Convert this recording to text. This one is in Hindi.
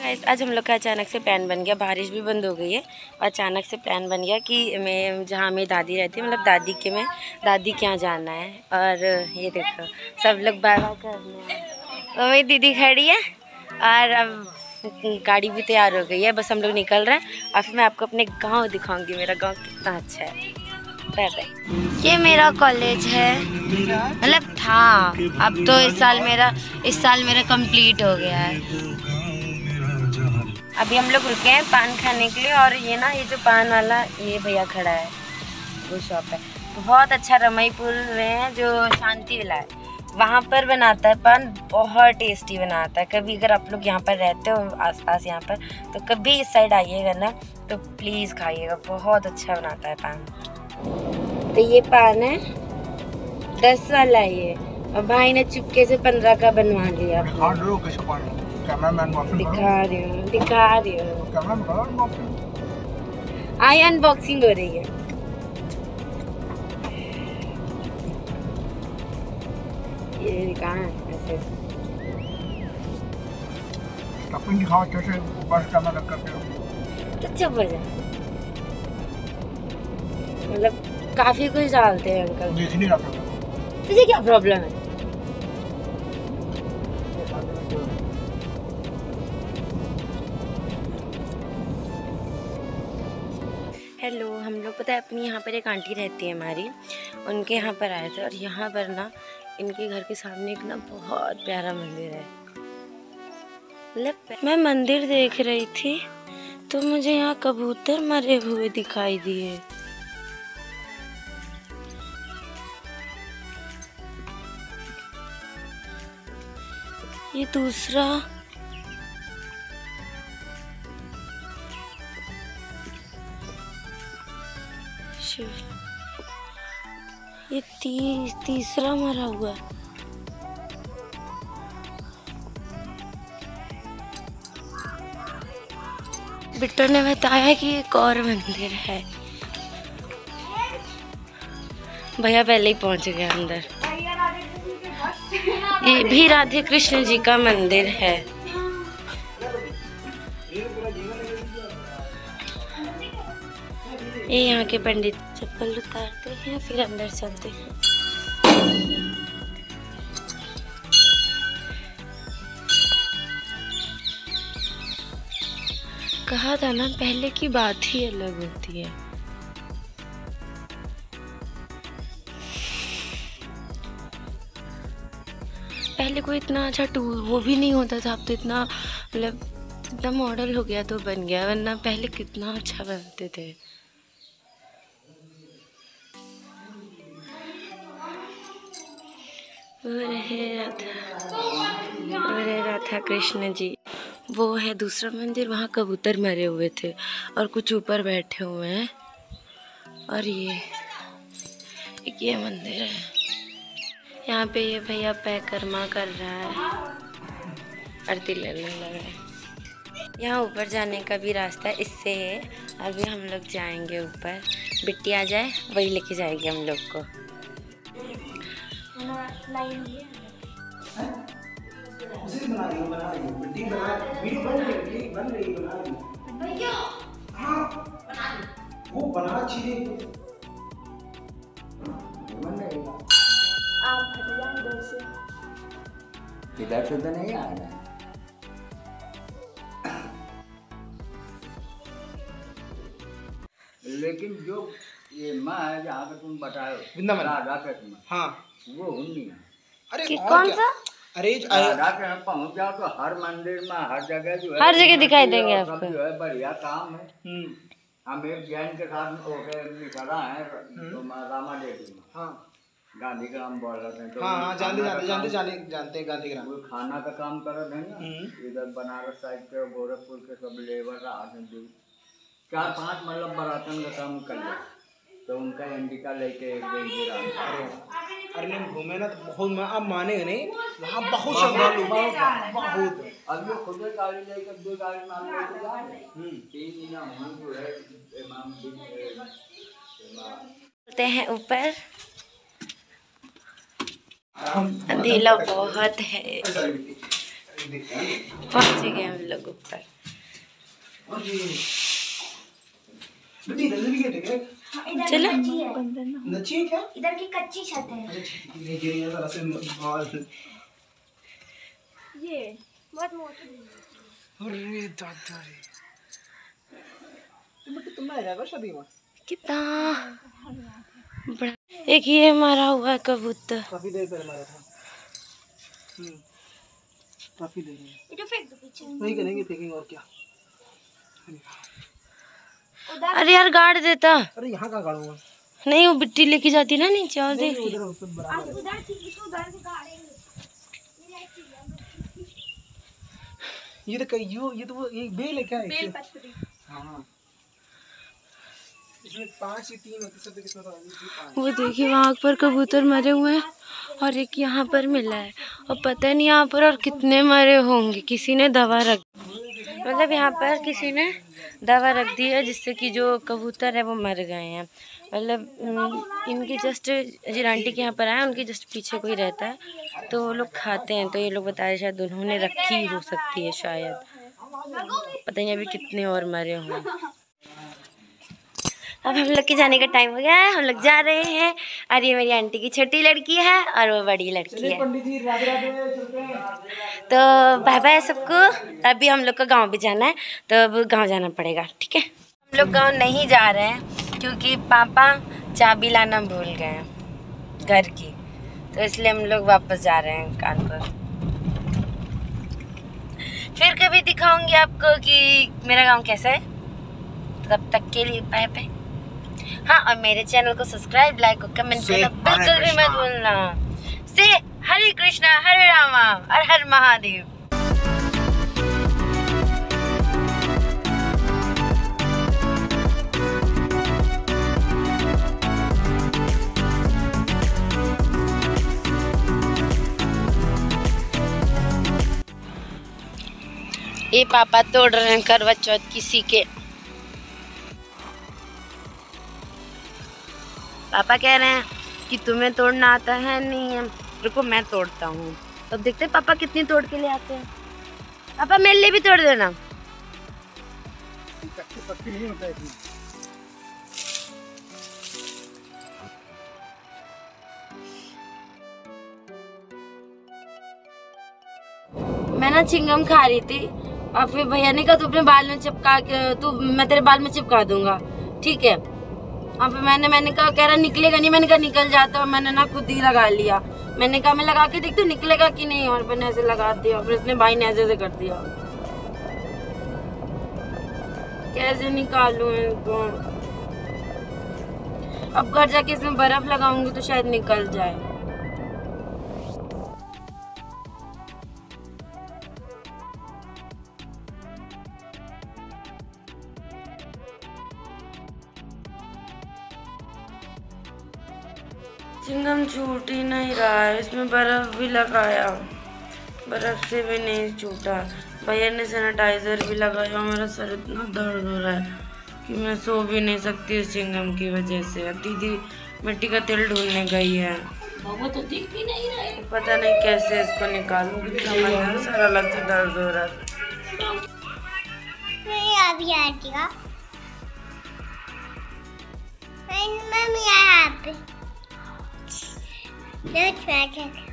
गाइस आज हम लोग का अचानक से प्लान बन गया, बारिश भी बंद हो गई है। और अचानक से प्लान बन गया कि मैं, जहाँ मेरी दादी रहती है मतलब दादी के में, दादी के यहाँ जाना है। और ये देखो, सब लोग बाय बाय कर रहे हैं। तो मेरी दीदी खड़ी है, और अब गाड़ी भी तैयार हो गई है, बस हम लोग निकल रहे हैं। और फिर मैं आपको अपने गाँव दिखाऊँगी, मेरा गाँव कितना अच्छा है। बाय बाय ये मेरा कॉलेज है मतलब था। अब तो इस साल मेरा, इस साल मेरा कंप्लीट हो गया है। अभी हम लोग रुके हैं पान खाने के लिए और ये ना, ये जो पान वाला, ये भैया खड़ा है, वो शॉप है। बहुत अच्छा रमईपुर में है, जो शांति विला है। वहाँ पर बनाता है पान, बहुत टेस्टी बनाता है। कभी अगर आप लोग यहाँ पर रहते हो, आसपास यहाँ पर तो कभी इस साइड आइएगा ना तो प्लीज़ खाइएगा। बहुत अच्छा बनाता है पान। तो ये पान है, दस वाला है ये। और भाई ने चुपके से पंद्रह का बनवा लिया दिखा रही हूँ दिखा रही हूँ आई अनबॉक्सिंग हो रही है ये कहाँ ऐसे अपनी दिखाओ कैसे बस कैमरा करते चुप मतलब काफ़ी कुछ डालते हैं अंकल तुझे क्या प्रॉब्लम है हेलो, हम लोग पता है, अपनी यहाँ पर एक आंटी रहती है हमारी, उनके यहाँ पर आए थे और यहाँ पर ना, इनके घर के सामने एक ना बहुत प्यारा मंदिर है। मतलब मैं मंदिर देख रही थी तो मुझे यहाँ कबूतर मरे हुए दिखाई दिए। ये दूसरा ती, तीसरा मरा हुआ बिट्टू ने बताया कि एक और मंदिर है। भैया पहले ही पहुँच गए अंदर। ये भी राधे कृष्ण जी का मंदिर है। ये यहाँ के पंडित चप्पल उतारते हैं, फिर अंदर चलते हैं। कहा था ना, पहले की बात ही अलग होती है। पहले कोई इतना अच्छा टूर वो भी नहीं होता था, अब तो इतना मतलब इतना मॉडल हो गया तो बन गया, वरना पहले कितना अच्छा बनते थे। रहे राधा राधा कृष्ण जी। वो है दूसरा मंदिर, वहाँ कबूतर मरे हुए थे और कुछ ऊपर बैठे हुए हैं। और ये ये मंदिर है। यहाँ पे ये भैया पैकर्मा कर रहा है। आरती लेने लगा है। यहाँ ऊपर जाने का भी रास्ता इससे है। अभी हम लोग जाएँगे ऊपर। बिट्टी आ जाए वही लेके जाएगी हम लोग को। वो बना चाहिए इधर से तो नहीं आ रहा लेकिन जो ये माँ है जहाँ पे तुम बताए वृंदावन। राधा कृष्ण हाँ। वो हुन्नी है। अरे कि कौन क्या? सा? अरे राधा कृष्ण पहुँच जाओ तो हर मंदिर में हर जगह जो है हर जगह दिखाई देंगे आपको। जो है बढ़िया काम है। हम्म, हम एक जैन के साथ होके निकला है तो रामा देवी में। हाँ। गांधी ग्राम बोल रहे थे तो हाँ हाँ जानते खाना जानते का जानते काम- जानते जानते हैं गांधी ग्राम वो खाना का काम कर रहे हैं ना। हम्म। इधर बनारस साइड के गोरखपुर के सब लेबर रहा है जो चार पाँच मतलब बरातन का काम कर लिया। तो उनका इंडिका लेके एक दिन गिरा अरे नहीं घूमे ना तो बहुत मैं अब मानेगा नहीं? वहाँ बहुत श्रद्धालु बहुत। अब ये खुद गाड़ी लेकर दो गाड़ी मान हैं। हम्म। तीन दिन हम जो है चलते हैं ऊपर। अंधेला बहुत है। पहुँच गए हम लोग ऊपर। बेटी इधर से भी गए थे क्या हाँ, इधर चलो। की कच्ची नची है क्या इधर की कच्ची छत है। ठीक नहीं गिरी जरा से बाल ये बहुत मोटी। अरे दादा रे। तो तुम कितना बड़ा एक ये मारा हुआ है कबूतर। काफ़ी देर पहले मारा था। हम्म काफ़ी देर में ये तो फेंक दो पीछे। वही करेंगे पैकिंग और क्या। अरे यार गाड़ देता। अरे यहाँ कहाँ गाड़ूँगा? नहीं वो बिट्टी लेके जाती ना नीचे और गाड़ेंगे। ये तो कई यो ये तो वो एक बेल है क्या है बेल पत्री हाँ। इसमें पाँच या तीन होते सब कितना था ये पाँच। वो देखिए वहाँ पर कबूतर मरे हुए हैं और एक यहाँ पर मिला है। और पता नहीं यहाँ पर और कितने मरे होंगे किसी ने दवा रख मतलब यहाँ पर किसी ने दवा रख दी है जिससे कि जो कबूतर है वो मर गए हैं। मतलब इनकी जस्ट जिन आंटी के यहाँ पर आए, उनके जस्ट पीछे कोई रहता है तो वो लोग खाते हैं तो ये लोग बता रहे शायद उन्होंने रखी हो सकती है शायद। पता नहीं अभी कितने और मरे हों अब हम लोग के जाने का टाइम हो गया है हम लोग जा रहे हैं। और ये मेरी आंटी की छोटी लड़की है और वो बड़ी लड़की है। तो बाय बाय सबको। अभी हम लोग को गाँव भी जाना है तो अब गाँव जाना पड़ेगा ठीक है? हम लोग गाँव नहीं जा रहे हैं क्योंकि पापा चाबी लाना भूल गए हैं घर की। तो इसलिए हम लोग वापस जा रहे हैं कानपुर फिर कभी दिखाऊँगी आपको कि मेरा गाँव कैसा है। तब तक के लिए बाय बाय हाँ और मेरे चैनल को सब्सक्राइब लाइक और कमेंट करना बिल्कुल भी मत भूलना। से हरे कृष्णा हरे रामा और हर महादेव। ये पापा तोड़ रहे हैं करवा चौथ किसी के पापा कह रहे हैं कि तुम्हें तोड़ना आता है नहीं है। रुको, मैं तोड़ता हूँ। तो अब देखते हैं पापा कितनी तोड़ के ले आते हैं। पापा, मेरे लिए भी तोड़ देना। मैं ना चिंगम खा रही थी और फिर भैया ने कहा, तू अपने बाल में चिपका के, तू, मैं तेरे बाल में चिपका दूँगा। ठीक है। और पे मैंने मैंने कहा, कह रहा निकलेगा नहीं। मैंने कहा, निकल जाता और मैंने ना खुद ही लगा लिया। मैंने कहा, मैं लगा के देखती हूँ, निकलेगा कि नहीं? और मैंने ऐसे लगा दिया, फिर उसने भाई ने ऐसे ऐसे कर दिया। कैसे निकालू इनको? अब घर जाके इसमें बर्फ़ लगाऊँगी तो शायद निकल जाए। छूट ही नहीं रहा है। इसमें बर्फ़ भी लगाया। बर्फ़ से भी नहीं छूटा। भैया ने सैनिटाइजर भी लगाया। मेरा सर इतना दर्द हो रहा है कि मैं सो भी नहीं सकती इस चिंगम की वजह से। अब दीदी मिट्टी का तेल ढूँढने गई है। वो तो दिख भी नहीं रहा है। पता नहीं कैसे इसको निकालूं। समझ में सारा अलग से दर्द हो रहा है। नहीं अभी आएगा मम्मी यहाँ पे। No dragon.